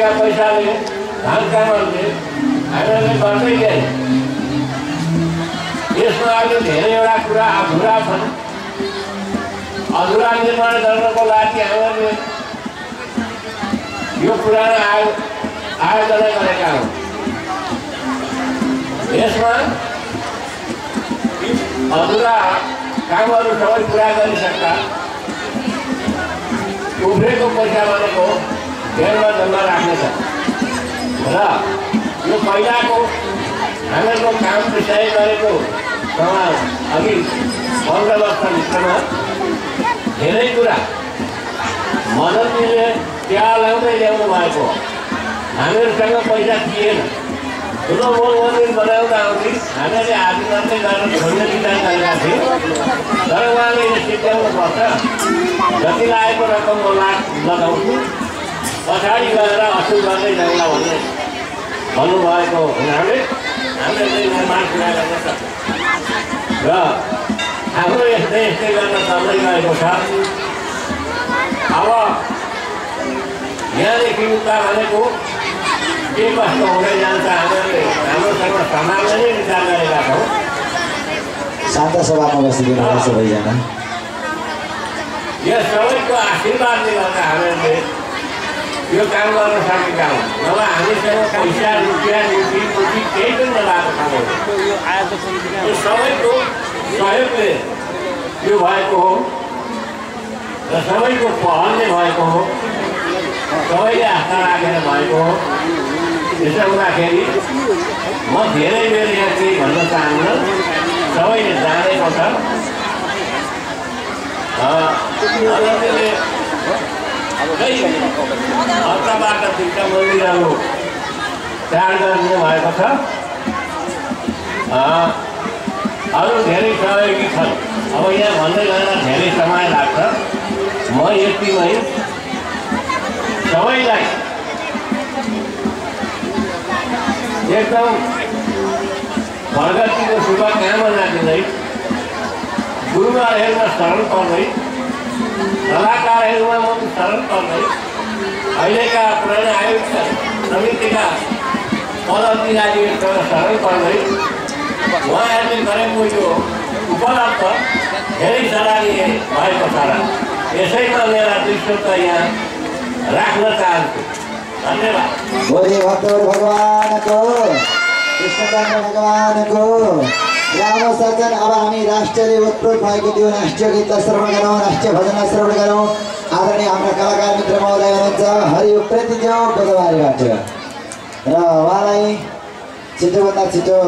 रुपियाँ पैसाले धान कामहरूले हामीहरूले गर्दै गए। यसमा अहिले धेरैवटा कुरा अधुरा छन्। अधुरा निर्माण गर्नको लागि हामीहरूले यो पुरानो आयो आयोजना गरेका हौँ। यसमा अधुरा कामहरू सबै पुरा गरिसक्दा उब्रेको पैसा भनेको जेलमा जम्मा राख्नेछ र यो पहिलाको हामीहरूको काम विषय गरेको। समय अघि वर्षभित्रमा धेरै कुरा मदनजीले त्यहाँ ल्याउँदै ल्याउनु भएको। हामीहरूसँग पैसा थिएन। ठुलो मोल मन्दिर बनाउँदा आउँदै हामीले हात मात्रै गरेर छोड्ने विचार गरेका थियौँ। तर उहाँले यो सिद्ध्याउनु पर्छ जति लागेको रकम म ला लगाउँछु। पछाडि गएर असुल गर्दै जाउँला भन्ने भन्नुभएको हुनाले हामीले निर्माण पुरा गर्न र हाम्रो यस्तै यस्तै गर्न चल्दै गएको छ अब यहाँदेखि उता भनेको के कस्तो हुँदै जान्छ हामीहरूले राम्रोसँग सम्हाल्ने नै विचार गरेका छौँ शान्त सभामा बसिदिनु सबैजना यस सबैको आशीर्वादले गर्दा हामीहरूले यो काम गर्न सकेका हौँ नभए हामीसँग पैसा रुपियाँ रुपी पुँजी केही पनि नभएको ठाउँहरू यो सबैको सहयोगले यो भएको हो र सबैको पहलले भएको हो सबैले आस्था राखेर भएको हो। त्यसो हुँदाखेरि म धेरै बेर यहाँ केही भन्न चाहन्न। सबैले जानेको छ। अर्काबाट दुईवटा मन्दिरहरू तयार गरिदिनु भएको छ। अरू धेरै सहयोगी छन्। अब यहाँ भन्दै गर्दा धेरै समय लाग्छ। म यतिमै सबैलाई एकदम प्रगतिको शुभकामना दिँदै गुरुबाहरूमा शरण पर्दै कलाकारहरूमा म शरण पर्दै अहिलेका पुराना आयुक्त समितिका पदाधिकारीहरूसँग शरण पर्दै उहाँहरूले गरेको यो उपलब्ध धेरै सराहनीय भएको छ र यसैमा मेरा दुई शब्द यहाँ राख्न चाहन्छु। धन्यवाद। भगवानको। कृष्णचन्द्र भगवानको। सज्जन अब हामी राष्ट्रले उत्प्रोत भएको त्यो राष्ट्रिय गीत श्रवण गरौँ राष्ट्रिय भजन श्रवण गरौँ। आदरणीय हाम्रा कलाकार मित्र महोदय हुनुहुन्छ हरि उप्रेती जो गोदाबारीबाट र उहाँलाई छिटोभन्दा छिटो